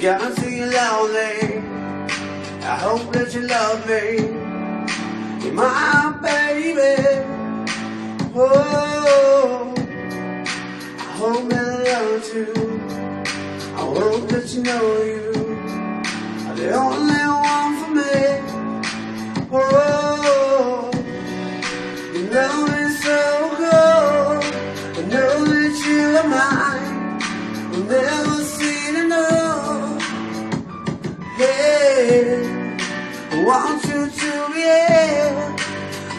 guarantee you lonely. I hope that you love me. You're my baby. Oh, I hope that I love you. I hope that you know you are the only one for me. Oh, I want you to be here.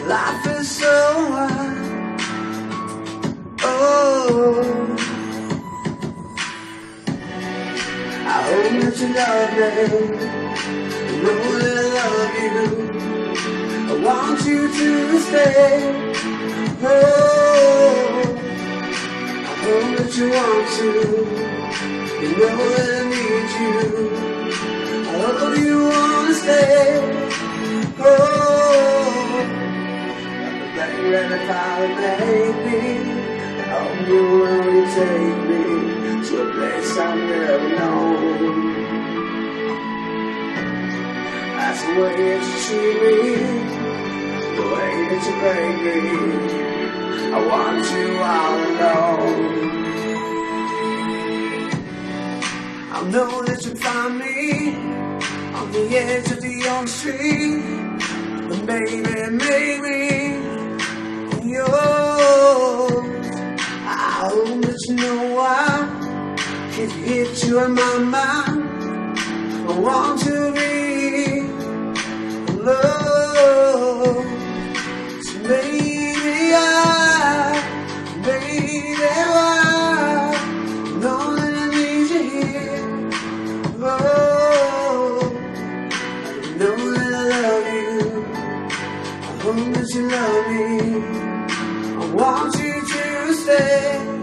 Life is so hard. Oh, I hope that you love me. I know that I love you. I want you to stay. Oh, I hope that you want to. You know that I need you. I hope you wanna stay. Oh, the hope you oh, will take me to a place I've never known. That's the way that you treat me, the way that you break me. I want you all alone. I know that you find me on the edge of the young street, but maybe yours. I hope that you know why it hit you in my mind. I want to be alone. I hope you love me. I want you to stay.